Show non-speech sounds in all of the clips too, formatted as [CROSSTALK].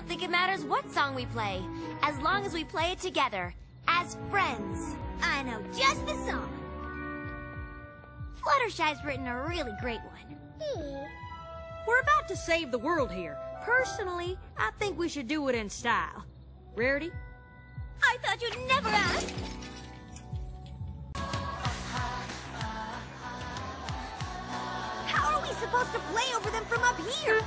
don't think it matters what song we play, as long as we play it together, as friends. I know just the song. Fluttershy's written a really great one. Hmm. We're about to save the world here. Personally, I think we should do it in style. Rarity? I thought you'd never ask. How are we supposed to play over them from up here?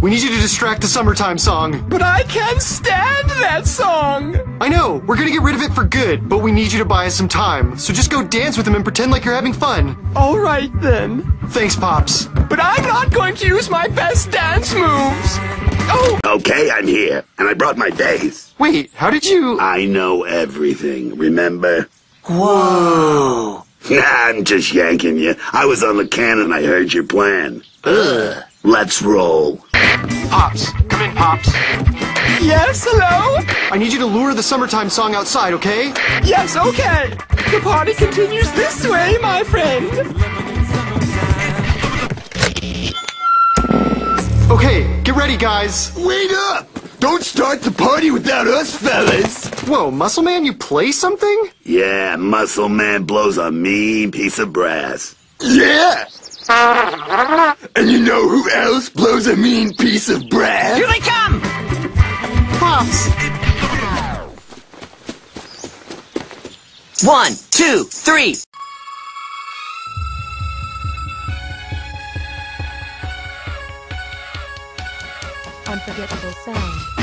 We need you to distract the summertime song. But I can't stand that song! I know, we're gonna get rid of it for good, but we need you to buy us some time. So just go dance with them and pretend like you're having fun. Alright then. Thanks, Pops. But I'm not going to use my best dance moves! Oh! Okay, I'm here, and I brought my bass. Wait, how did you. I know everything, remember? Whoa! [LAUGHS] Nah, I'm just yanking you. I was on the cannon, I heard your plan. Ugh. Let's roll. Pops, come in, Pops. Yes, hello? I need you to lure the summertime song outside, okay? Yes, okay. The party continues this way, my friend. Okay, get ready, guys. Wait up! Don't start the party without us, fellas! Whoa, Muscle Man, you play something? Yeah, Muscle Man blows a mean piece of brass. Yeah! And you know who else blows a mean piece of brass? Here they come! Pops! One, two, three. Unforgettable sound.